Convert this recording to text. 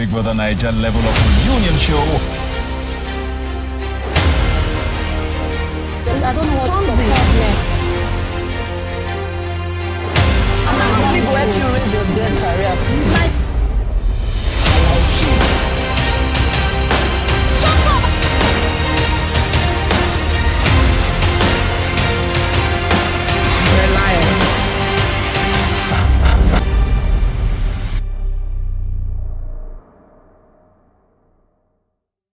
Big Brother Niger level of reunion show. I don't know what's the